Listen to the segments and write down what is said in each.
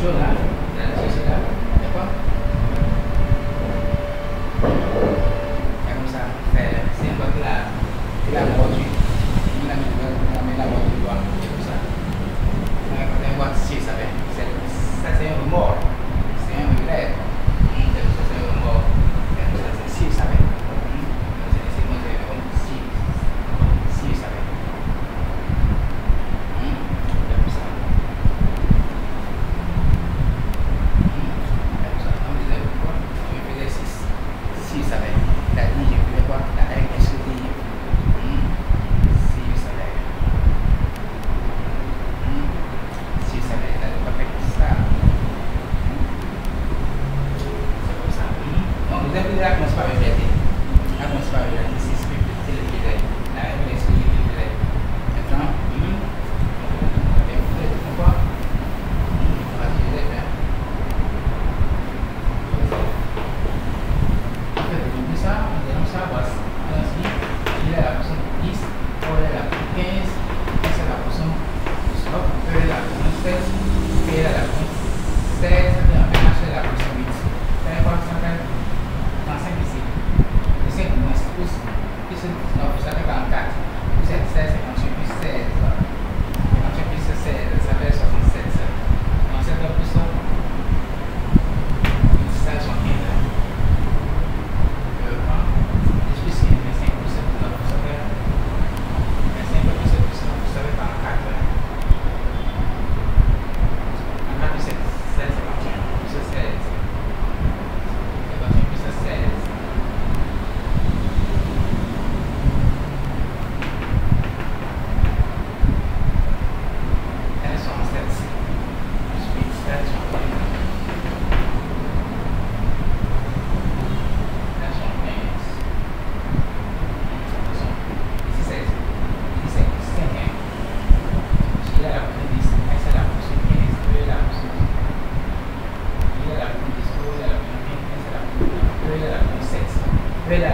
说来。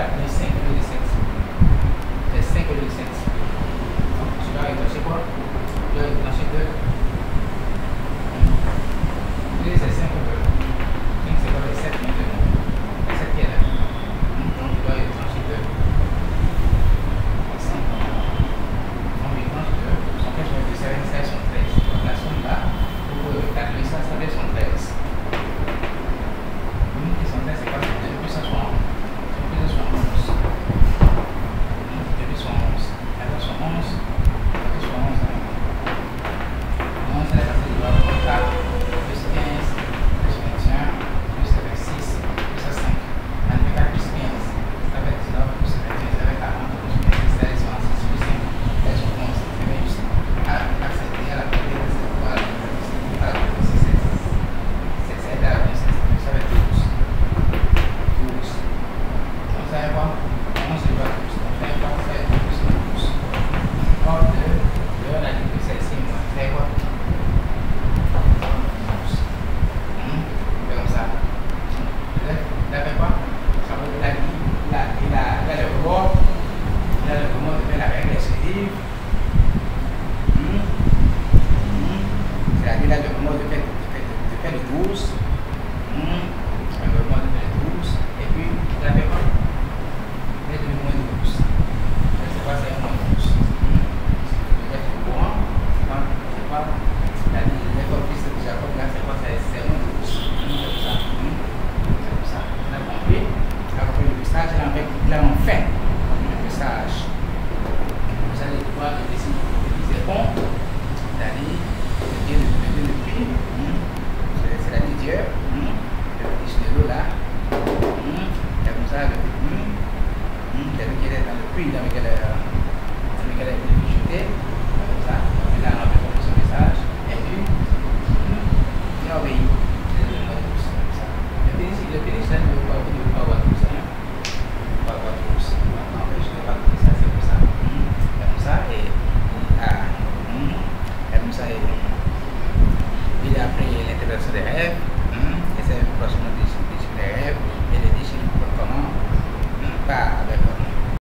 appeler 5,5 C'est 5,5 Tu dois attacher quoi? Tu dois attacher 2.